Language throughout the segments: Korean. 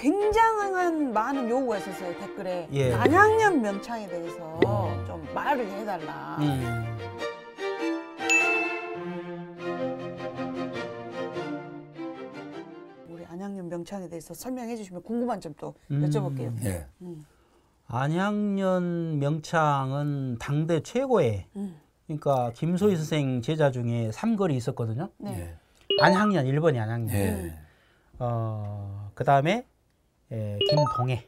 굉장한 많은 요구가 있었어요 댓글에 예. 안양년 명창에 대해서 좀 말을 해달라. 음. 우리 안양년 명창에 대해서 설명해 주시면 궁금한 점또 음. 여쭤볼게요. 예. 안양년 명창은 당대 최고의 음. 그러니까 김소희 선생 제자 중에 삼걸이 있었거든요. 네. 예. 안양년 1번이 안양년. 예. 어, 그 다음에 에, 김동애.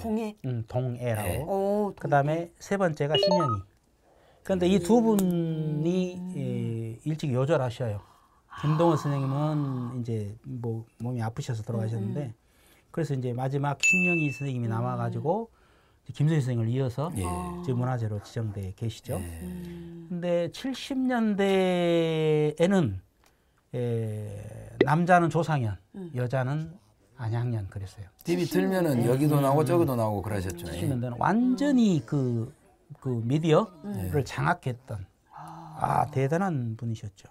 동해. 음, 동애라고. 네. 오, 그다음에 세 번째가 신영이. 그런데 이 두 분이 에, 일찍 요절하셔요. 김동원 선생님은 이제 뭐 몸이 아프셔서 돌아가셨는데 그래서 이제 마지막 신영희 선생님이 남아가지고 이제 김소희 선생을 이어서 예. 이제 문화재로 지정돼 계시죠. 예. 근데 70년대에는 에, 남자는 조상현, 여자는 안양년 그랬어요. TV 틀면은 여기도 나오고 저기도 나오고 그러셨죠. 예. 70년대는 완전히 그, 그 미디어를 장악했던 아 대단한 분이셨죠.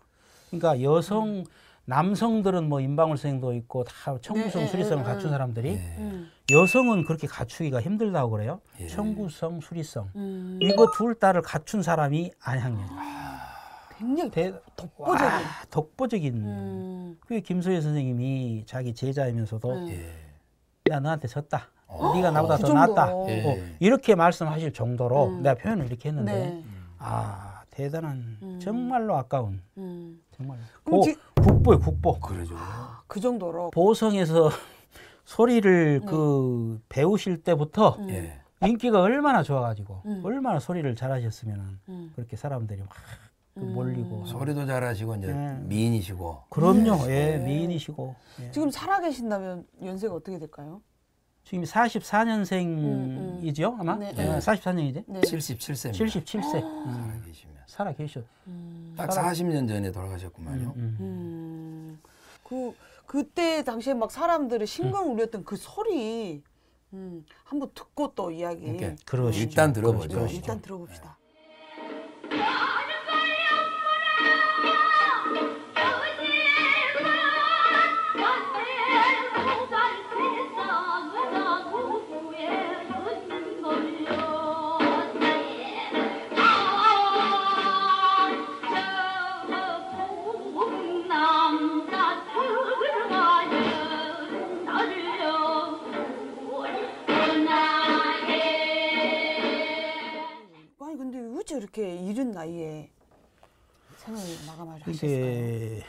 그러니까 여성 남성들은 뭐 임방울 선생도 있고 다 청구성 네, 수리성을 네, 갖춘 네. 사람들이 예. 음. 여성은 그렇게 갖추기가 힘들다고 그래요. 예. 청구성, 수리성 음. 이거 둘 다를 갖춘 사람이 안양년. 굉장히 대, 독보적인. 와, 독보적인. 음. 그게 김소희 선생님이 자기 제자이면서도 음. 예. 내가 너한테 졌다. 네가 나보다 그더 정도로. 낫다. 예. 어, 이렇게 말씀하실 정도로 음. 내가 표현을 이렇게 했는데 네. 아 대단한 음. 정말로 아까운 음. 정말 그럼 고, 지- 국보에 국보 그러죠. 그 정도로. 보성에서 소리를 네. 그 배우실 때부터 음. 예. 인기가 얼마나 좋아가지고 음. 얼마나 소리를 잘하셨으면 음. 그렇게 사람들이 막그 음. 몰리고 소리도 잘하시고 이제 네. 미인이시고. 그럼요 예 미인이시고 예. 지금 살아계신다면 연세가 어떻게 될까요? 지금 44년생이죠 아마 네, 네. 44년이지 네. 77세입니다. 77세 살아 계시면. 살아 계셔 음. 딱 40년 전에 돌아가셨구만요. 음. 그 그때 당시에 막 사람들의 심금 울렸던 그 소리 음. 한번 듣고 또 이야기. 그러시죠. 일단 들어보죠. 네, 그러시죠. 일단 들어봅시다. 마감을 하셨을까요? 이게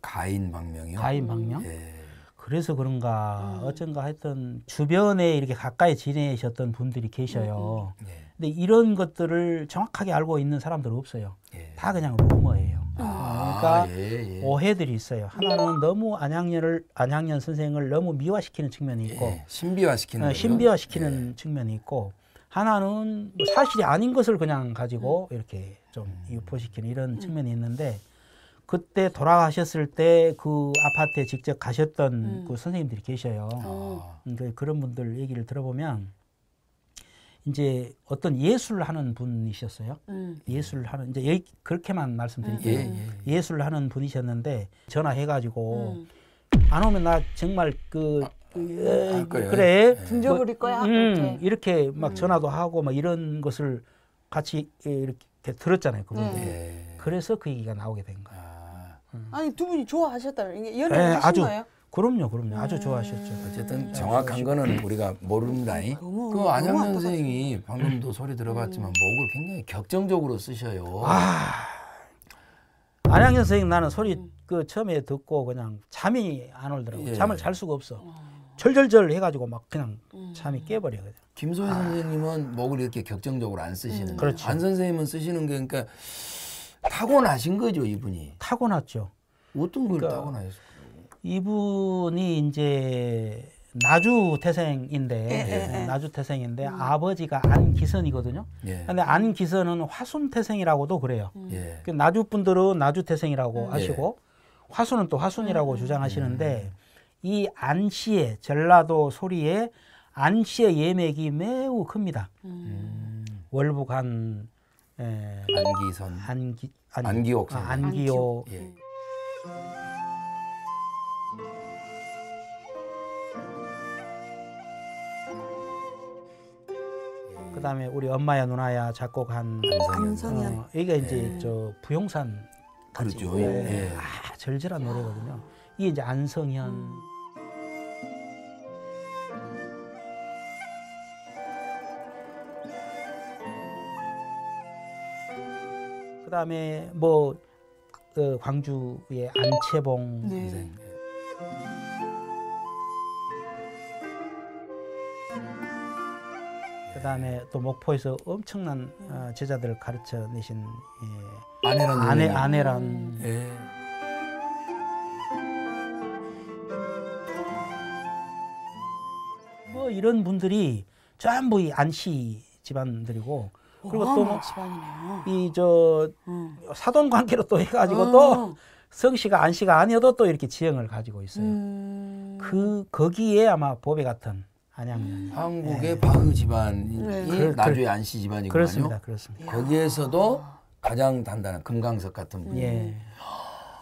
가인 방명이요. 가인 방명 예. 그래서 그런가 어쩐가 하여튼 주변에 이렇게 가까이 지내셨던 분들이 계셔요. 예. 근데 이런 것들을 정확하게 알고 있는 사람들은 없어요. 예. 다 그냥 루머예요. 아, 그러니까 예, 예. 오해들이 있어요. 하나는 너무 안양년을 안양년 선생을 너무 미화시키는 측면이 있고 예. 신비화시키는 어. 신비화시키는 측면이 있고 하나는 뭐 사실이 아닌 것을 그냥 가지고 이렇게 좀 유포시키는 이런 측면이 있는데 그때 돌아가셨을 때 그 아파트에 직접 가셨던 음. 그 선생님들이 계셔요. 어. 음, 그- 그런 분들 얘기를 들어보면 이제 어떤 예술을 하는 분이셨어요. 음. 예술을 하는 이제 여기 그렇게만 예, 말씀드릴게요. 예. 예 술을 하는 분이셨는데 전화해가지고 음. 안 오면 나 정말 그, 그, 할 거예요. 그래 예. 등져버릴 거야. 음, 이렇게. 이렇게 막 전화도 하고 막 이런 것을 같이 이렇게 들었잖아요. 그분들. 네. 예. 그래서 그 얘기가 나오게 된 거예요. 아, 아니 두 분이 좋아하셨다면 이게 예, 연애를 하신 아주 거예요? 그럼요, 그럼요. 아주 좋아하셨죠. 어쨌든 정확한 거는 우리가 모릅니다잉. 너무- 그 안양. 선생이 방금도 소리 들어봤지만 목을 굉장히 격정적으로 쓰셔요. 아, 안양현 선생님 나는 소리 그 처음에 듣고 그냥 잠이 안 오더라고. 예. 요 잠을 잘 수가 없어. 절절절 해가지고 막 그냥 잠이 깨버려. 그냥. 김소희 선생님은 목을 이렇게 격정적으로 안 쓰시는. 그렇죠. 안 선생님은 쓰시는 게 그러니까 타고나신 거죠 이분이. 타고났죠. 어떤 걸 그러니까 타고나셨어요? 이분이 이제 나주 태생인데 예, 예. 나주 태생인데 아버지가 안기선이거든요. 예. 근데 안기선은 화순 태생이라고도 그래요. 예. 그 나주 분들은 나주 태생이라고 음. 하시고 화순은 또 화순이라고 주장하시는데 음. 이 안씨의 전라도 소리의 안씨의 예맥이 매우 큽니다. 음. 월북한 예. 안기선. 안기 아니, 안기옥 아, 안기옥. 예. 예. 그다음에 우리 엄마야 누나야 작곡한 안성현. 어, 이게 이제 예. 저 부용산 그렇죠. 예. 아 절절한 노래거든요. 이게 이제 안성현. 음. 그다음에 뭐 어, 광주의 안채봉 네. 선생. 그다음에 또 목포에서 엄청난 어, 제자들을 가르쳐 내신 예, 아내란 아내. 아내란 예. 뭐 이런 분들이 전부 이 안씨 집안들이고 그리고 집안이네요. 이저 음. 사돈 관계로 또 해가지고 어. 또 성씨가 안씨가 아니어도 또 이렇게 지형을 가지고 있어요. 음. 그 거기에 아마 보배 같은 안양면 한국의 바흐 집안이 네. 그- 나주의 안씨 집안이거든요. 그렇습니다, 그렇습니다. 거기에서도 가장 단단한 금강석 같은 분. 예,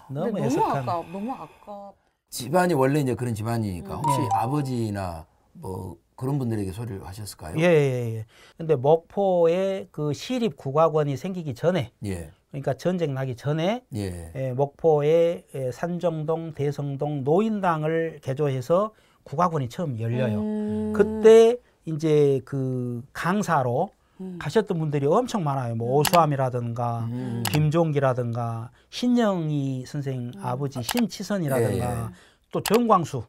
근데 너무 너무 애석한. 아까 너무 아까 집안이 원래 이제 그런 집안이니까 음. 혹시 네. 아버지나 뭐 그런 분들에게 소리를 하셨을까요? 예, 예, 예. 근데 목포에 그 시립 국악원이 생기기 전에, 예. 그러니까 전쟁 나기 전에 예. 예, 목포에 예, 산정동, 대성동 노인당을 개조해서 국악원이 처음 열려요. 음. 그때 이제 그 강사로 음. 가셨던 분들이 엄청 많아요. 뭐 오수암이라든가 음. 김종기라든가 신영희 선생 아버지 신치선이라든가 예, 예. 또 정광수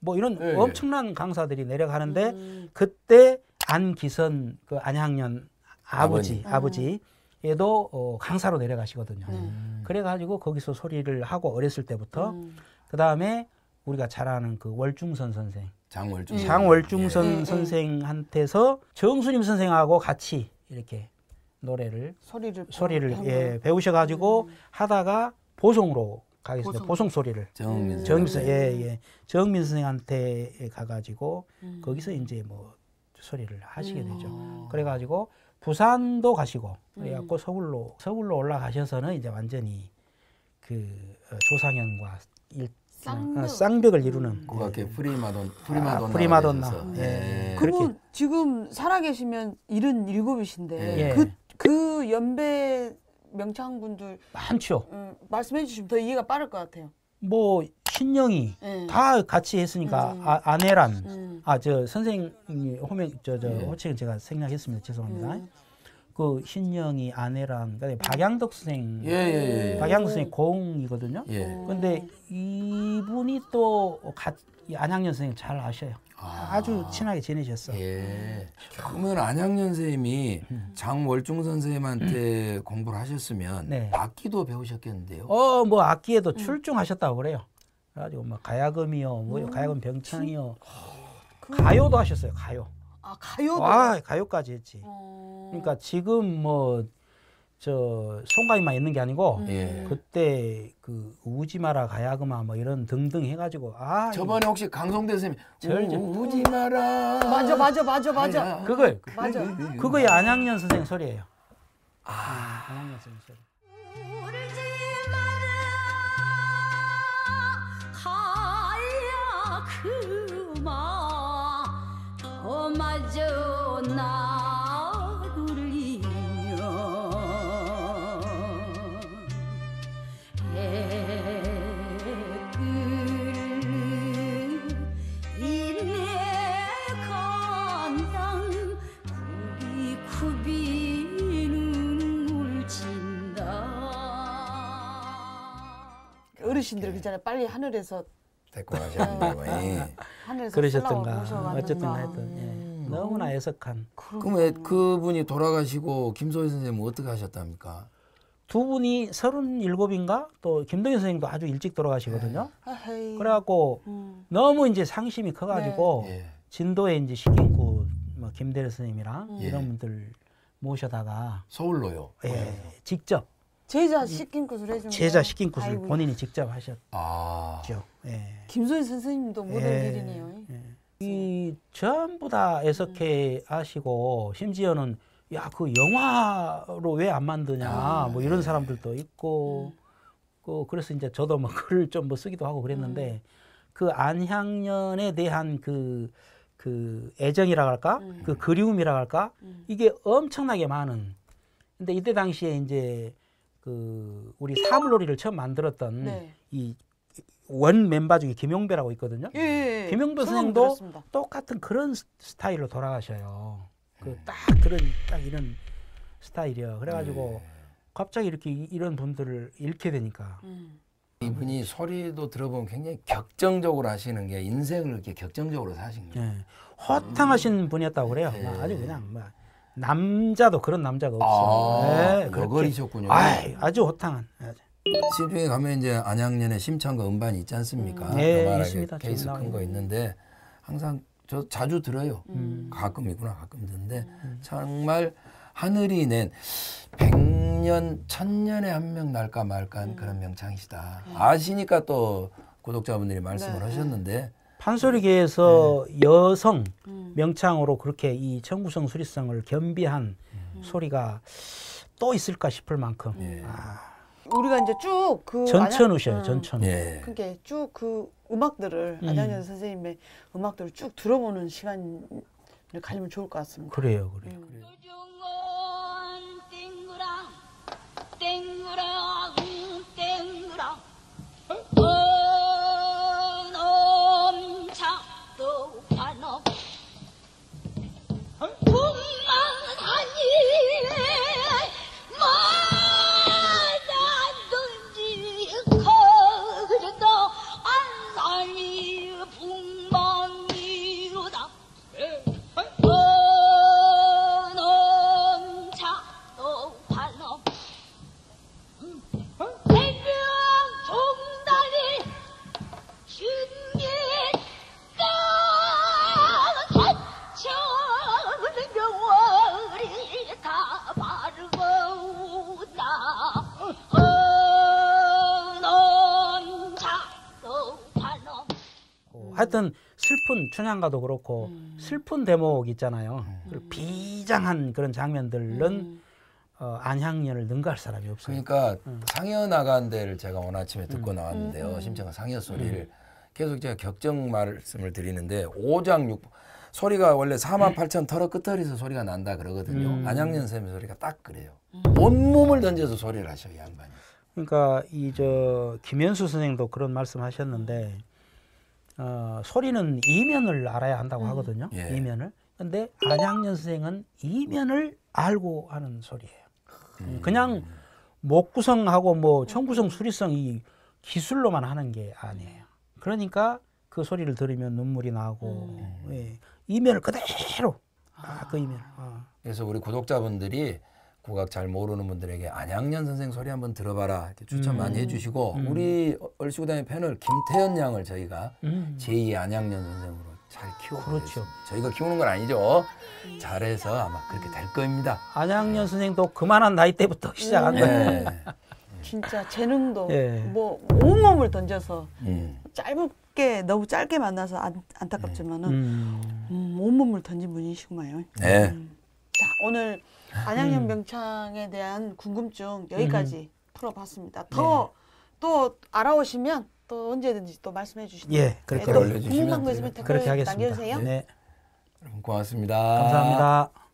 뭐 이런 예, 예. 엄청난 강사들이 내려가는데 음. 그때 안기선 그 안양년 아버지 아버님. 아버지에도 어, 강사로 내려가시거든요. 음. 그래가지고 거기서 소리를 하고 어렸을 때부터 음. 그 다음에 우리가 잘 아는 그 월중선 선생 장월중. 음. 장월중선 예, 예. 선생한테서 정수님 선생하고 같이 이렇게 노래를 소리를 소리를 예. 배우셔가지고 하다가 보성으로 가겠습니다. 보성. 보성 소리를 정응민 정응민 선생. 선 예, 예. 정응민 선생한테 가가지고 음. 거기서 이제 뭐 소리를 하시게 음. 되죠. 그래가지고 부산도 가시고 그래갖고 음. 서울로 서울로 올라가셔서는 이제 완전히 그 어, 조상현과 일, 쌍벽. 어, 쌍벽을 이루는 국악계 프리마돈 프리마돈나. 아, 프리마돈나. 예. 예. 그렇게- 그분 지금 살아계시면 일흔 일곱이신데 예. 그, 그 연배 명창 분들 많죠. 음, 말씀해 주시면 더 이해가 빠를 것 같아요. 뭐 신영이 예. 다 같이 했으니까 음. 아, 아내란 음. 아저 선생님 호명 저저 예. 호칭은 제가 생략했습니다 죄송합니다 음. 그 신영이 아내란 그다음에 박양덕 선생 예, 예, 예. 박양덕 선생 고흥이거든요 예. 근데 이분이 또이 안양년 선생님 잘 아셔요 아. 아주 친하게 지내셨어 예. 그러면 안양년 선생님이 장월중 선생님한테 공부를 하셨으면 음. 네. 악기도 배우셨겠는데요. 어 뭐 악기에도 음. 출중하셨다고 그래요 그래가지고 뭐 가야금이요 뭐 음. 가야금 병창이요 그- 가요도 하셨어요 가요 아 가요도. 아 가요까지 했지 어. 그러니까 지금 뭐 저 송가인만 있는 게 아니고 음. 예. 그때 그 우지마라 가야금아 뭐 이런 등등 해가지고 아 저번에 혹시 강성대 선생님 절저. 우- 우지 마라. 맞아 맞아 맞아 맞아. 그걸 맞아. 그거의 안양년 선생 소리예요. 아. 안양년 선생 소리. 울지 마라 가야 그마 더 마저 나 어르신들 그잖아요. 빨리 하늘에서 데리고 가셨는데요. 예. 하늘에서 그러셨던가. 어쨌든 하여튼 예. 너무나 애석한 그럼 왜 그분이 돌아가시고 김소희 선생님은 어떻게 하셨답니까? 두 분이 서른일곱인가 또 김동현 선생님도 아주 일찍 돌아가시거든요. 아헤이. 그래갖고 음. 너무 이제 상심이 커가지고 예. 진도에 이제 식인구 뭐 김대래 선생님이랑 음. 이런 분들 모셔다가 서울로요. 예, 직접 제자 식김굿을 해준 제자 거야? 식인굿을 아이고. 본인이 직접 하셨죠. 아. 예. 김소희 선생님도 모델 예. 길이네요. 이 전부 다 애석해 하시고 심지어는 야 그 영화로 왜 안 만드냐 아, 뭐 이런 사람들도 있고 그 그래서 이제 저도 뭐 글을 좀 뭐 쓰기도 하고 그랬는데 그 안향년에 대한 그그 애정이라 할까, 그 그리움이라 할까, 이게 엄청나게 많은. 근데 이때 당시에 이제 그 우리 사물놀이를 처음 만들었던 네. 이원 멤버 중에 김용배라고 있거든요. 예, 예, 예. 김용배 선생도 들었습니다. 똑같은 그런 스- 스타일로 돌아가셔요. 네. 그딱 그런 딱 이런 스타일이요. 그래가지고 네. 갑자기 이렇게 이- 이런 분들을 잃게 되니까 음. 이분이 소리도 들어보면 굉장히 격정적으로 하시는 게 인생을 이렇게 격정적으로 사신 거예요. 예. 허탕하신 분이었다고 그래요. 네. 막 아주 그냥 뭐 남자도 그런 남자가 없어. 아, 예, 그렇게. 너거리셨군요. 아이, 아주 허탕한. 아주. 시중에 가면 이제 안양년에 심창과 음반이 있지 않습니까? 음. 네, 있습니다. 케이스 큰 거 있는데 항상 저 자주 들어요. 음. 가끔이구나 가끔 듣는데 정말 하늘이 낸 백년 천년에 한 명 날까 말까 한 그런 명창이시다. 아시니까 또 구독자분들이 말씀을 네. 음. 하셨는데 판소리계에서 네. 여성 음. 명창으로 그렇게 이 청구성 수리성을 겸비한 음. 소리가 또 있을까 싶을 만큼 예. 아, 우리가 이제 쭉 그 전천우셔요. 전천우. 예. 그게 쭉그 음악들을 음. 안양현 선생님의 음악들을 쭉 들어보는 시간을 가지면 좋을 것 같습니다. 그래요, 그래요. 음. 요정은 하여튼 슬픈 춘향가도 그렇고 음. 슬픈 대목 있잖아요. 그리고 비장한 그런 장면들은 음. 어, 안향년을 능가할 사람이 없어요. 그러니까 음. 상여 나간 데를 제가 오늘 아침에 듣고 나왔는데요. 심청한 상여 소리를 계속 제가 격정 말씀을 드리는데 5장 6 소리가 원래 4만 8천 털어 끝털이서 소리가 난다 그러거든요. 음. 안양년 쌤의 소리가 딱 그래요. 온몸을 던져서 소리를 하셔 이 양반이. 그러니까 이 저 김현수 선생도 그런 말씀하셨는데 어, 소리는 이면을 알아야 한다고 하거든요. 예. 이면을. 근데 안양년 선생은 이면을 알고 하는 소리예요. 음. 그냥 목구성하고 뭐 청구성 수리성 이 기술로만 하는 게 아니에요. 그러니까 그 소리를 들으면 눈물이 나고 예. 이면을 그대로 아, 그 이면. 아. 그래서 우리 구독자분들이 국악 잘 모르는 분들에게 안양년 선생 소리 한번 들어봐라 이렇게 추천 음. 많이 해주시고 우리 얼씨구단의 패널 김태현 양을 저희가 음. 제2의 안양년 선생으로 잘 키우고 그렇죠. 저희가 키우는 건 아니죠. 잘해서 아마 그렇게 될 겁니다. 안양년 선생도 그만한 나이 때부터 시작한 거예요. 네. 진짜 재능도 예. 뭐 온몸을 던져서 음. 짧게 너무 짧게 만나서 안, 안타깝지만은 음. 음, 온몸을 던진 분이시구만요. 네. 자 오늘 안양현 명창에 대한 궁금증 여기까지 풀어봤습니다. 더 또 알아오시면 또 언제든지 또 말씀해 주시죠. 예, 그렇게 댓글 올려주시면 궁금한 거 있으면 댓글 그렇게 하겠습니다. 남겨주세요. 네, 고맙습니다. 감사합니다.